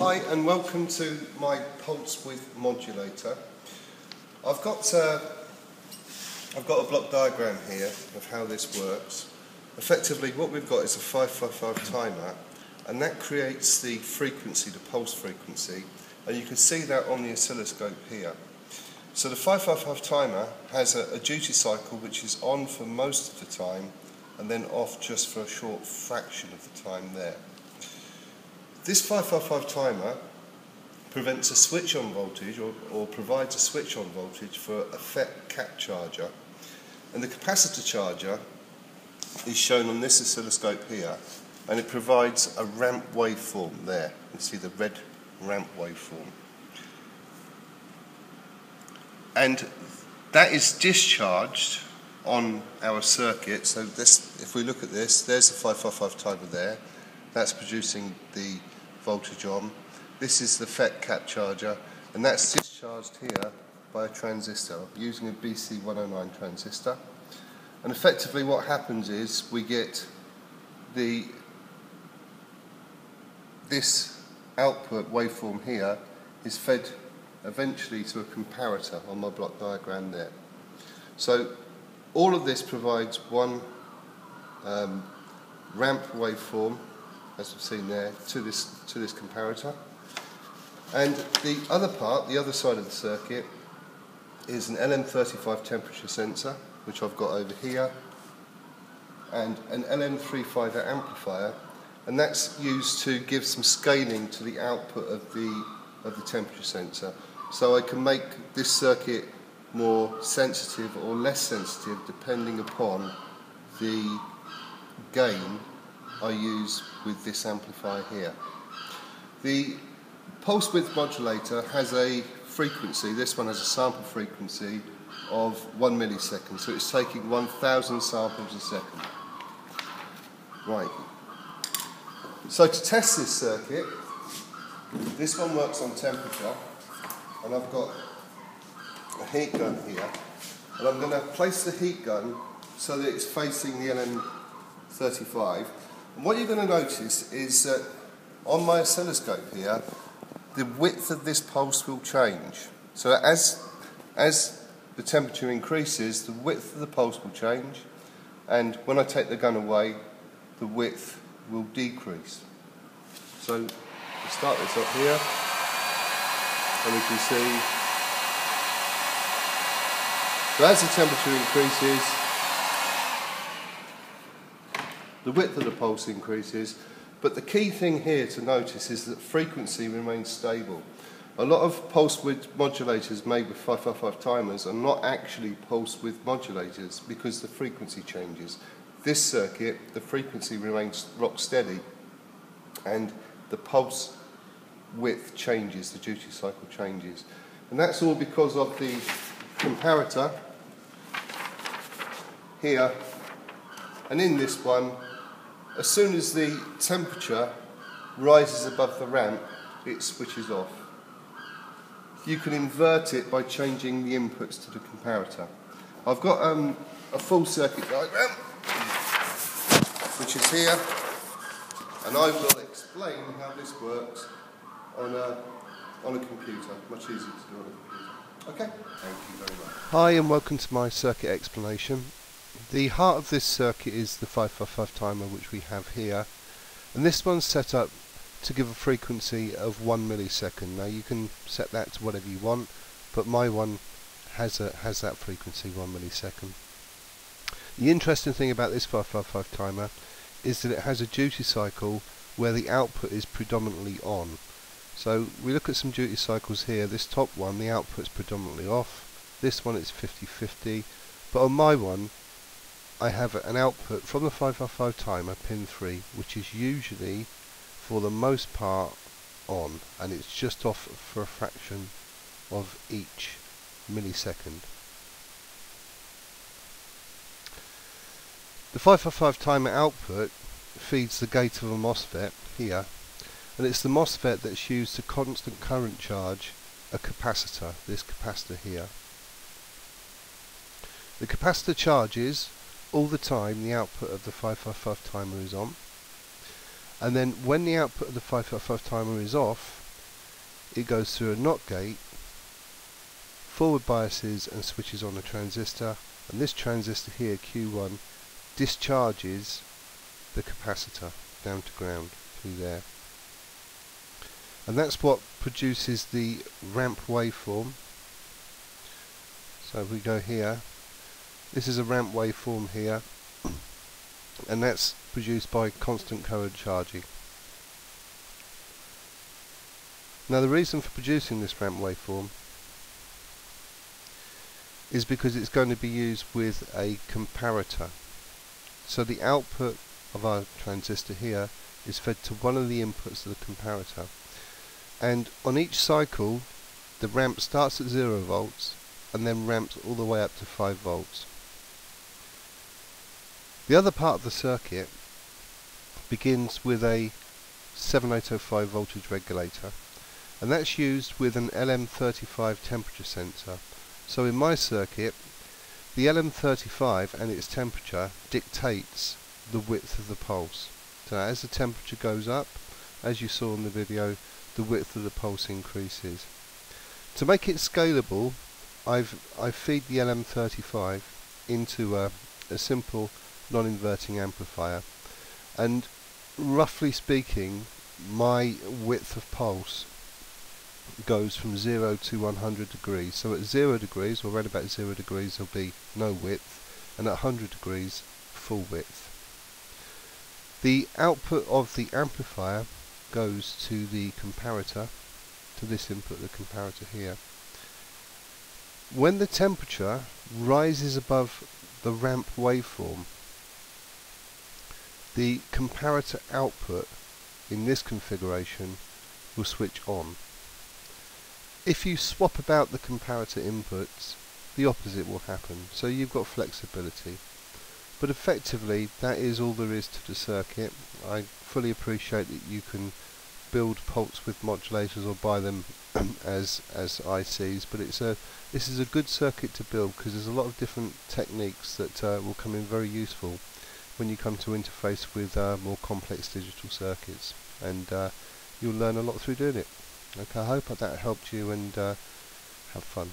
Hi and welcome to my pulse width modulator. I've got uh, I've got a block diagram here of how this works. Effectively what we've got is a 555 timer and that creates the frequency, the pulse frequency and you can see that on the oscilloscope here. So the 555 timer has a, a duty cycle which is on for most of the time and then off just for a short fraction of the time there. This 555 timer prevents a switch on voltage or, or, provides a switch on voltage for a FET cap charger. And the capacitor charger is shown on this oscilloscope here and it provides a ramp waveform there. You can see the red ramp waveform. And that is discharged on our circuit. So this, if we look at this, there's the 555 timer there. That's producing the voltage on. This is the FET cap charger and that's discharged here by a transistor using a BC109 transistor. And effectively what happens is we get the this output waveform here is fed eventually to a comparator on my block diagram there. So all of this provides one um, ramp waveform as we've seen there, to this, to this comparator. And the other part, the other side of the circuit, is an LM35 temperature sensor, which I've got over here, and an LM35 amplifier, and that's used to give some scaling to the output of the, of the temperature sensor. So I can make this circuit more sensitive or less sensitive depending upon the gain I use with this amplifier here. The pulse width modulator has a frequency, this one has a sample frequency of 1 millisecond, so it's taking 1000 samples a second. Right. So to test this circuit, this one works on temperature, and I've got a heat gun here, and I'm going to place the heat gun so that it's facing the LM35 and what you're going to notice is that on my oscilloscope here, the width of this pulse will change. So as, as the temperature increases, the width of the pulse will change, and when I take the gun away, the width will decrease. So we start this up here, and we can see, so as the temperature increases, the width of the pulse increases, but the key thing here to notice is that frequency remains stable. A lot of pulse width modulators made with 555 timers are not actually pulse width modulators because the frequency changes. This circuit, the frequency remains rock steady and the pulse width changes, the duty cycle changes. And that's all because of the comparator here and in this one as soon as the temperature rises above the ramp, it switches off. You can invert it by changing the inputs to the comparator. I've got um, a full circuit diagram, which is here, and I will explain how this works on a, on a computer. Much easier to do on a computer. Okay, thank you very much. Hi and welcome to my circuit explanation. The heart of this circuit is the 555 timer which we have here and this one's set up to give a frequency of 1 millisecond. Now you can set that to whatever you want but my one has a has that frequency 1 millisecond. The interesting thing about this 555 timer is that it has a duty cycle where the output is predominantly on. So we look at some duty cycles here. This top one, the output's predominantly off. This one it's 50-50. But on my one, I have an output from the 555 timer, pin 3, which is usually, for the most part, on, and it's just off for a fraction of each millisecond. The 555 timer output feeds the gate of a MOSFET here, and it's the MOSFET that's used to constant current charge a capacitor, this capacitor here. The capacitor charges all the time the output of the 555 timer is on and then when the output of the 555 timer is off it goes through a NOT gate, forward biases and switches on a transistor, and this transistor here, Q1, discharges the capacitor down to ground through there. And that's what produces the ramp waveform. So if we go here, this is a ramp waveform here, and that's produced by constant current charging. Now the reason for producing this ramp waveform is because it's going to be used with a comparator. So the output of our transistor here is fed to one of the inputs of the comparator. And on each cycle, the ramp starts at 0 volts and then ramps all the way up to 5 volts. The other part of the circuit begins with a 7805 voltage regulator and that's used with an LM35 temperature sensor. So in my circuit, the LM35 and its temperature dictates the width of the pulse. So as the temperature goes up, as you saw in the video, the width of the pulse increases. To make it scalable, I've I feed the LM35 into a, a simple non-inverting amplifier, and roughly speaking, my width of pulse goes from 0 to 100 degrees. So at 0 degrees, or around about 0 degrees, there'll be no width, and at 100 degrees, full width. The output of the amplifier goes to the comparator, to this input, the comparator here. When the temperature rises above the ramp waveform, the comparator output in this configuration will switch on. If you swap about the comparator inputs, the opposite will happen. So you've got flexibility. But effectively, that is all there is to the circuit. I fully appreciate that you can build pulse width modulators or buy them as as ICs, but it's a this is a good circuit to build because there's a lot of different techniques that uh, will come in very useful when you come to interface with uh, more complex digital circuits, and uh, you'll learn a lot through doing it. Okay, I hope that helped you and uh, have fun.